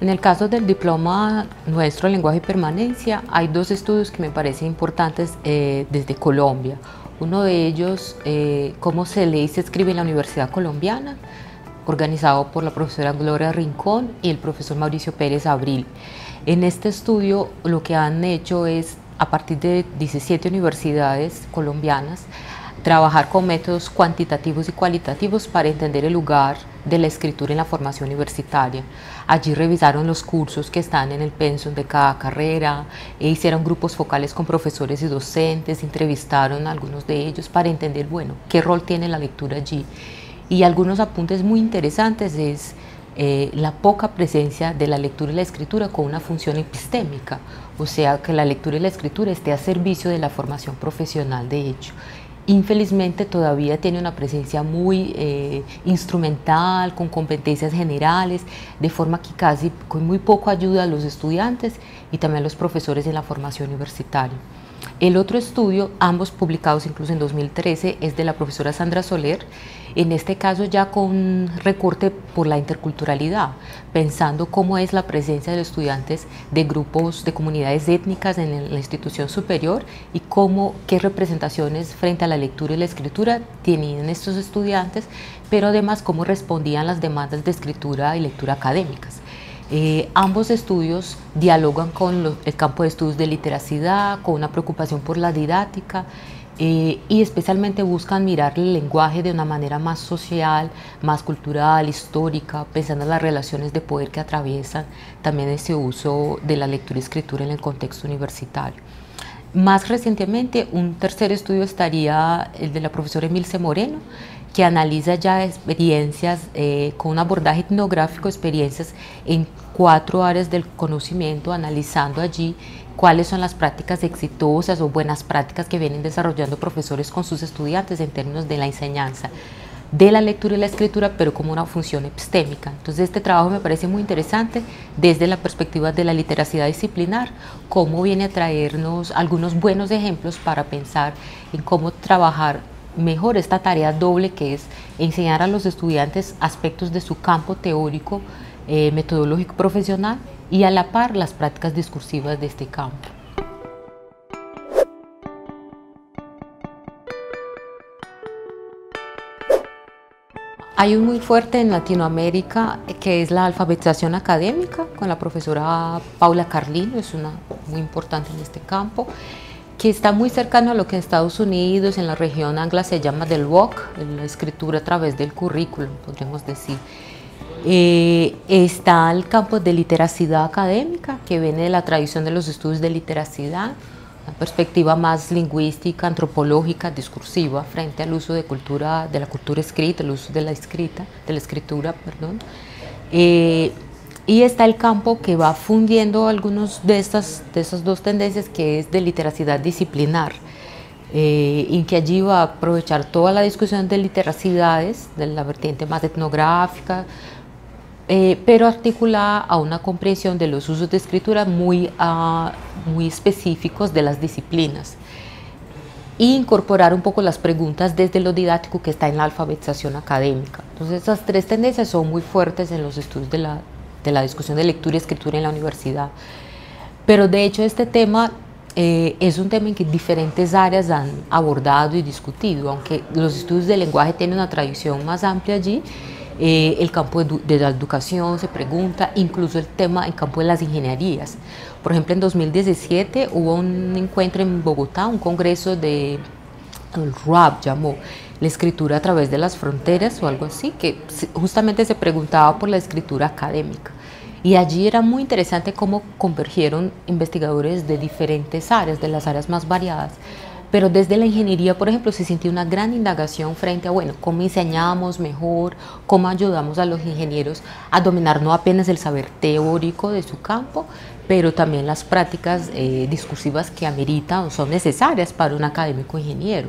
En el caso del diploma nuestro Lenguaje y Permanencia, hay dos estudios que me parecen importantes eh, desde Colombia. Uno de ellos, eh, cómo se lee y se escribe en la Universidad Colombiana, organizado por la profesora Gloria Rincón y el profesor Mauricio Pérez Abril. En este estudio lo que han hecho es, a partir de 17 universidades colombianas, trabajar con métodos cuantitativos y cualitativos para entender el lugar de la escritura en la formación universitaria. Allí revisaron los cursos que están en el pensum de cada carrera, e hicieron grupos focales con profesores y docentes, entrevistaron a algunos de ellos para entender, bueno, qué rol tiene la lectura allí. Y algunos apuntes muy interesantes es eh, la poca presencia de la lectura y la escritura con una función epistémica, o sea, que la lectura y la escritura esté a servicio de la formación profesional de hecho infelizmente todavía tiene una presencia muy eh, instrumental, con competencias generales, de forma que casi con muy poco ayuda a los estudiantes y también a los profesores en la formación universitaria. El otro estudio, ambos publicados incluso en 2013, es de la profesora Sandra Soler, en este caso ya con recorte por la interculturalidad, pensando cómo es la presencia de estudiantes de grupos de comunidades étnicas en la institución superior y cómo, qué representaciones frente a la lectura y la escritura tenían estos estudiantes, pero además cómo respondían las demandas de escritura y lectura académicas. Eh, ambos estudios dialogan con el campo de estudios de literacidad, con una preocupación por la didáctica eh, y especialmente buscan mirar el lenguaje de una manera más social, más cultural, histórica, pensando en las relaciones de poder que atraviesan también ese uso de la lectura y escritura en el contexto universitario. Más recientemente, un tercer estudio estaría el de la profesora Emilce Moreno, que analiza ya experiencias eh, con un abordaje etnográfico, experiencias en cuatro áreas del conocimiento, analizando allí cuáles son las prácticas exitosas o buenas prácticas que vienen desarrollando profesores con sus estudiantes en términos de la enseñanza de la lectura y la escritura, pero como una función epistémica. Entonces este trabajo me parece muy interesante desde la perspectiva de la literacidad disciplinar, cómo viene a traernos algunos buenos ejemplos para pensar en cómo trabajar mejor esta tarea doble que es enseñar a los estudiantes aspectos de su campo teórico, eh, metodológico profesional y a la par las prácticas discursivas de este campo. Hay un muy fuerte en Latinoamérica que es la alfabetización académica con la profesora Paula Carlino, es una muy importante en este campo que está muy cercano a lo que en Estados Unidos, en la región angla, se llama del WOC, la escritura a través del currículum, podríamos decir. Eh, está el campo de literacidad académica, que viene de la tradición de los estudios de literacidad, una perspectiva más lingüística, antropológica, discursiva, frente al uso de, cultura, de la cultura escrita, el uso de la escrita, de la escritura, perdón. Eh, y está el campo que va fundiendo algunos de estas, de esas dos tendencias, que es de literacidad disciplinar, eh, y que allí va a aprovechar toda la discusión de literacidades, de la vertiente más etnográfica, eh, pero articulada a una comprensión de los usos de escritura muy, ah, muy específicos de las disciplinas e incorporar un poco las preguntas desde lo didáctico que está en la alfabetización académica. Entonces, esas tres tendencias son muy fuertes en los estudios de la de la discusión de lectura y escritura en la universidad. Pero de hecho este tema eh, es un tema en que diferentes áreas han abordado y discutido, aunque los estudios del lenguaje tienen una tradición más amplia allí. Eh, el campo de, la educación se pregunta, incluso el tema en campo de las ingenierías. Por ejemplo, en 2017 hubo un encuentro en Bogotá, un congreso de el RAP llamó la escritura a través de las fronteras o algo así, que justamente se preguntaba por la escritura académica. Y allí era muy interesante cómo convergieron investigadores de diferentes áreas, de las áreas más variadas. Pero desde la ingeniería, por ejemplo, se sintió una gran indagación frente a, bueno, cómo enseñamos mejor, cómo ayudamos a los ingenieros a dominar no apenas el saber teórico de su campo, pero también las prácticas eh, discursivas que ameritan o son necesarias para un académico ingeniero.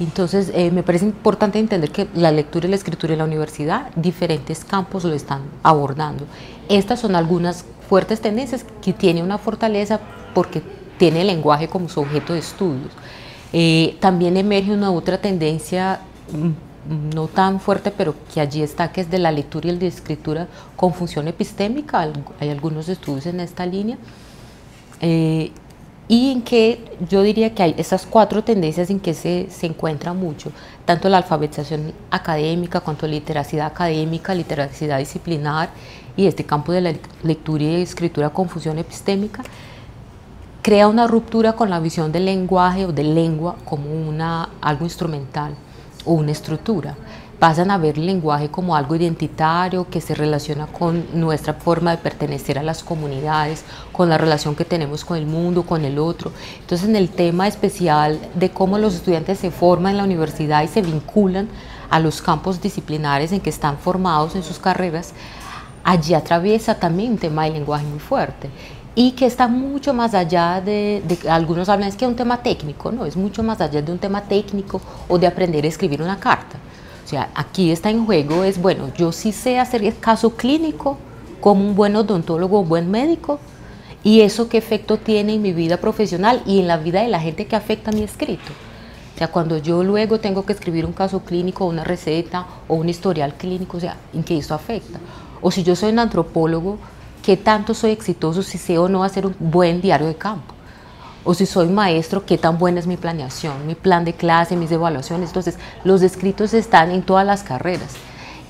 Entonces, eh, me parece importante entender que la lectura y la escritura en la universidad, diferentes campos lo están abordando. Estas son algunas fuertes tendencias que tiene una fortaleza porque tiene el lenguaje como su objeto de estudios. Eh, también emerge una otra tendencia mm, no tan fuerte, pero que allí está, que es de la lectura y el de escritura con función epistémica. Hay algunos estudios en esta línea. Eh, y en que yo diría que hay esas cuatro tendencias en que se, se encuentra mucho, tanto la alfabetización académica cuanto literacidad académica, literacidad disciplinar y este campo de la lectura y escritura con función epistémica, crea una ruptura con la visión del lenguaje o de lengua como una, algo instrumental o una estructura pasan a ver el lenguaje como algo identitario que se relaciona con nuestra forma de pertenecer a las comunidades, con la relación que tenemos con el mundo, con el otro. Entonces en el tema especial de cómo los estudiantes se forman en la universidad y se vinculan a los campos disciplinares en que están formados en sus carreras, allí atraviesa también un tema de lenguaje muy fuerte y que está mucho más allá de, de, algunos hablan es que es un tema técnico, no, es mucho más allá de un tema técnico o de aprender a escribir una carta. O sea, aquí está en juego es, bueno, yo sí sé hacer el caso clínico como un buen odontólogo, un buen médico, y eso qué efecto tiene en mi vida profesional y en la vida de la gente que afecta mi escrito. O sea, cuando yo luego tengo que escribir un caso clínico, una receta o un historial clínico, o sea, ¿en qué eso afecta? O si yo soy un antropólogo, ¿qué tanto soy exitoso si sé o no hacer un buen diario de campo? O si soy maestro, qué tan buena es mi planeación, mi plan de clase, mis evaluaciones. Entonces, los escritos están en todas las carreras.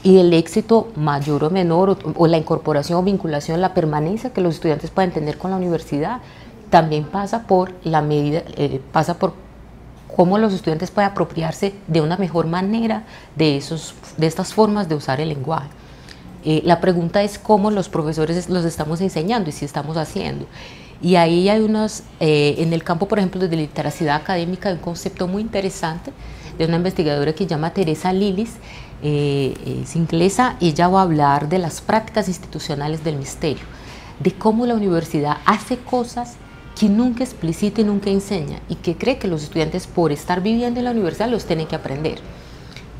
Y el éxito mayor o menor, o, la incorporación o vinculación, la permanencia que los estudiantes pueden tener con la universidad, también pasa por la medida, eh, pasa por cómo los estudiantes pueden apropiarse de una mejor manera de, esos, de estas formas de usar el lenguaje. Eh, la pregunta es cómo los profesores los estamos enseñando y si estamos haciendo. Y ahí hay unos, eh, en el campo, por ejemplo, de literacidad académica, hay un concepto muy interesante de una investigadora que se llama Teresa Lillis, eh, es inglesa, y ella va a hablar de las prácticas institucionales del misterio, de cómo la universidad hace cosas que nunca explicita y nunca enseña, y que cree que los estudiantes, por estar viviendo en la universidad, los tienen que aprender.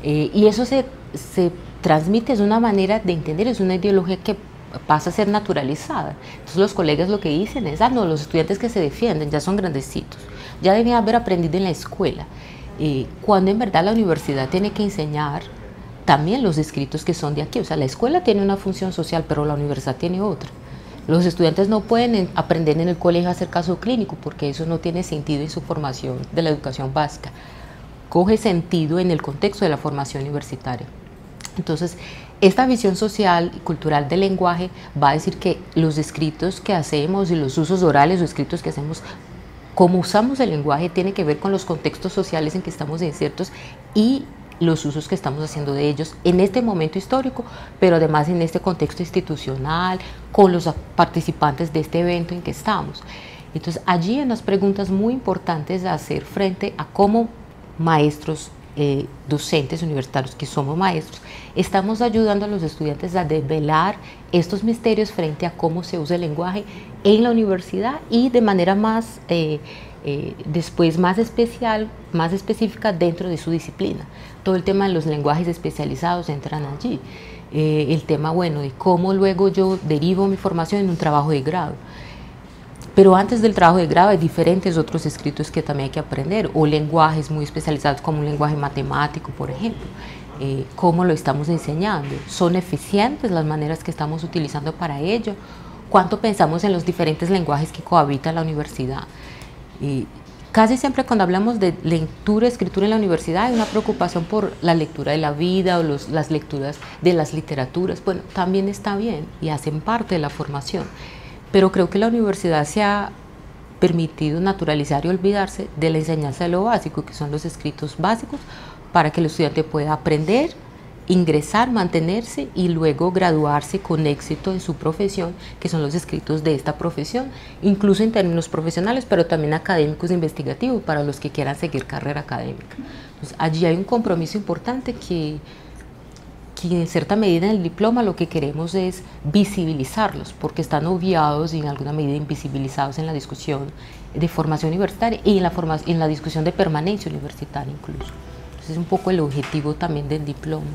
Eh, y eso se, se transmite, es una manera de entender, es una ideología que pasa a ser naturalizada. Entonces los colegas lo que dicen es, ah, no, los estudiantes que se defienden ya son grandecitos, ya deben haber aprendido en la escuela, eh, cuando en verdad la universidad tiene que enseñar también los escritos que son de aquí. O sea, la escuela tiene una función social, pero la universidad tiene otra. Los estudiantes no pueden aprender en el colegio a hacer caso clínico porque eso no tiene sentido en su formación de la educación básica. Coge sentido en el contexto de la formación universitaria. Entonces, esta visión social y cultural del lenguaje va a decir que los escritos que hacemos y los usos orales o escritos que hacemos, como usamos el lenguaje, tiene que ver con los contextos sociales en que estamos insertos y los usos que estamos haciendo de ellos en este momento histórico, pero además en este contexto institucional, con los participantes de este evento en que estamos. Entonces, allí hay unas preguntas muy importantes a hacer frente a cómo maestros eh, docentes universitarios que somos maestros, estamos ayudando a los estudiantes a desvelar estos misterios frente a cómo se usa el lenguaje en la universidad y de manera más, eh, eh, después más especial, más específica dentro de su disciplina. Todo el tema de los lenguajes especializados entran allí. el tema, bueno, de cómo luego yo derivo mi formación en un trabajo de grado. Pero antes del trabajo de grado hay diferentes otros escritos que también hay que aprender, o lenguajes muy especializados como un lenguaje matemático, por ejemplo. Eh, ¿Cómo lo estamos enseñando? ¿Son eficientes las maneras que estamos utilizando para ello? ¿Cuánto pensamos en los diferentes lenguajes que cohabitan la universidad? Y casi siempre cuando hablamos de lectura, escritura en la universidad hay una preocupación por la lectura de la vida o los, las lecturas de las literaturas. Bueno, también está bien y hacen parte de la formación pero creo que la universidad se ha permitido naturalizar y olvidarse de la enseñanza de lo básico, que son los escritos básicos, para que el estudiante pueda aprender, ingresar, mantenerse y luego graduarse con éxito en su profesión, que son los escritos de esta profesión, incluso en términos profesionales, pero también académicos e investigativos para los que quieran seguir carrera académica. Entonces, allí hay un compromiso importante que que en cierta medida en el diploma lo que queremos es visibilizarlos, porque están obviados y en alguna medida invisibilizados en la discusión de formación universitaria y en la, en la discusión de permanencia universitaria incluso. Ese es un poco el objetivo también del diploma.